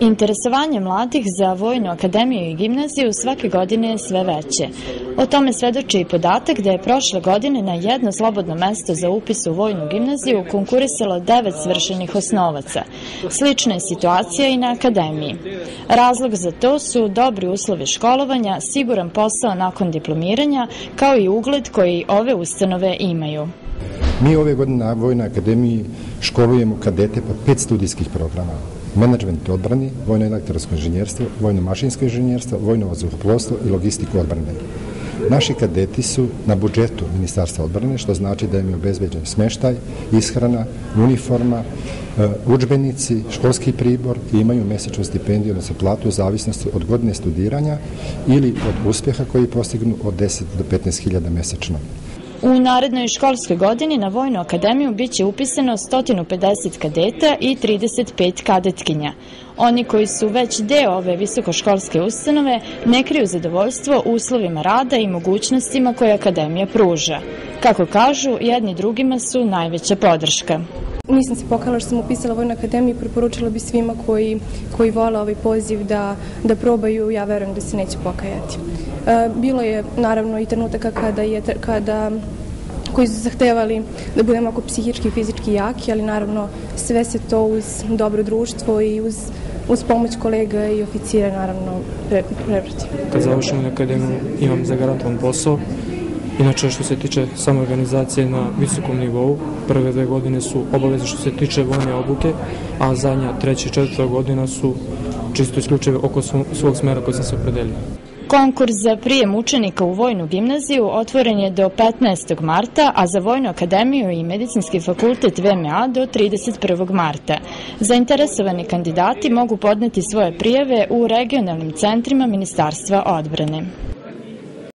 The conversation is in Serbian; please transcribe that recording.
Interesovanje mladih za Vojnu akademiju i gimnaziju svake godine je sve veće. O tome svedoči i podatak da je prošle godine na jedno slobodno mesto za upis u Vojnu gimnaziju konkurisalo devet svršenih osnovaca. Slična je situacija i na akademiji. Razlog za to su dobri uslovi školovanja, siguran posao nakon diplomiranja, kao i ugled koji ove ustanove imaju. Mi ove godine na Vojnoj akademiji školujemo kadete po pet studijskih programa. Menadžment odbrani, vojno elektronsko inženjerstvo, vojno mašinsko inženjerstvo, vojno vazduhoplovstvo i logistiku odbrane. Naši kadeti su na budžetu Ministarstva odbrane, što znači da im je obezbeđen smeštaj, ishrana, uniforma, e, učbenici, školski pribor i imaju mesečnu stipendiju, odnosno platu u zavisnosti od godine studiranja ili od uspeha koji postignu od 10 do 15 hiljada mesečno. U narednoj školskoj godini na Vojnu akademiju biće upisano 150 kadeta i 35 kadetkinja. Oni koji su već deo ove visokoškolske ustanove ne kriju zadovoljstvo uslovima rada i mogućnostima koje akademija pruža. Kako kažu, jedni drugima su najveća podrška. Nisam se pokala što sam upisala Vojnu akademiju i preporučila bi svima koji, koji vole ovaj poziv da, da probaju, ja verujem da se neće pokajati. E, bilo je naravno i trenutaka kada, je, kada koji su zahtevali da budemo ako psihički i fizički jaki, ali naravno sve se to uz dobro društvo i uz, uz pomoć kolega i oficira naravno pre, prevrati. Kad završim akademiju imam zagarantovan posao, Inače, što se tiče samoorganizacije na visokom nivou, prve dve godine su obaveze što se tiče vojne obuke, a zadnja treća i četvrta godina su čisto isključive oko svog smera koji sam se opredelio. Konkurs za prijem učenika u Vojnu gimnaziju otvoren je do 15. marta, a za Vojnu akademiju i Medicinski fakultet VMA do 31. marta. Zainteresovani kandidati mogu podneti svoje prijeve u regionalnim centrima Ministarstva odbrane.